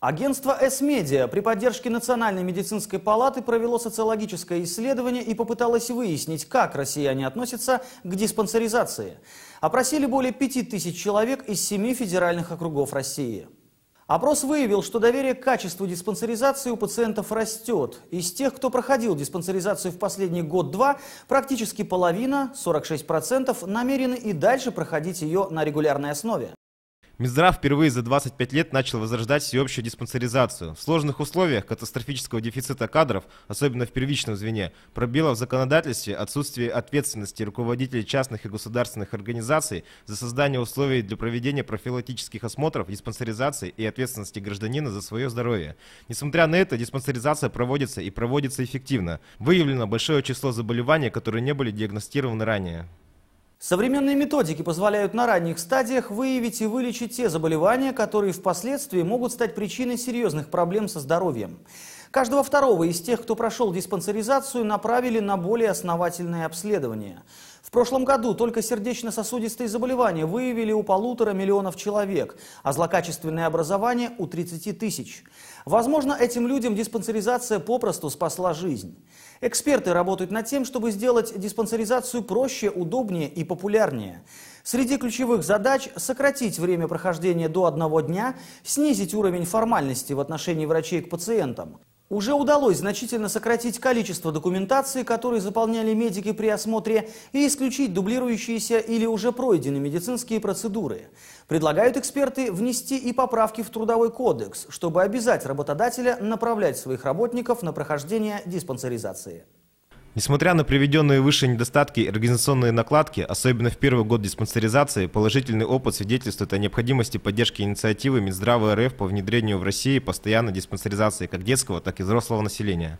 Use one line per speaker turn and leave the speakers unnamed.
Агентство S-Media при поддержке Национальной медицинской палаты провело социологическое исследование и попыталось выяснить, как россияне относятся к диспансеризации. Опросили более 5000 человек из семи федеральных округов России. Опрос выявил, что доверие к качеству диспансеризации у пациентов растет. Из тех, кто проходил диспансеризацию в последний год-два, практически половина, 46%, намерены и дальше проходить ее на регулярной основе.
Минздрав впервые за 25 лет начал возрождать всеобщую диспансеризацию. В сложных условиях катастрофического дефицита кадров, особенно в первичном звене, пробило в законодательстве отсутствие ответственности руководителей частных и государственных организаций за создание условий для проведения профилактических осмотров, диспансеризации и ответственности гражданина за свое здоровье. Несмотря на это, диспансеризация проводится и проводится эффективно. Выявлено большое число заболеваний, которые не были диагностированы ранее.
Современные методики позволяют на ранних стадиях выявить и вылечить те заболевания, которые впоследствии могут стать причиной серьезных проблем со здоровьем. Каждого второго из тех, кто прошел диспансеризацию, направили на более основательное обследование. В прошлом году только сердечно-сосудистые заболевания выявили у полутора миллионов человек, а злокачественное образование у 30 тысяч. Возможно, этим людям диспансеризация попросту спасла жизнь. Эксперты работают над тем, чтобы сделать диспансеризацию проще, удобнее и популярнее. Среди ключевых задач – сократить время прохождения до одного дня, снизить уровень формальности в отношении врачей к пациентам. Уже удалось значительно сократить количество документации, которые заполняли медики при осмотре, и исключить дублирующиеся или уже пройденные медицинские процедуры. Предлагают эксперты внести и поправки в Трудовой кодекс, чтобы обязать работодателя направлять своих работников на прохождение диспансеризации.
Несмотря на приведенные выше недостатки и организационные накладки, особенно в первый год диспансеризации, положительный опыт свидетельствует о необходимости поддержки инициативы Минздрава РФ по внедрению в России постоянной диспансеризации как детского, так и взрослого населения.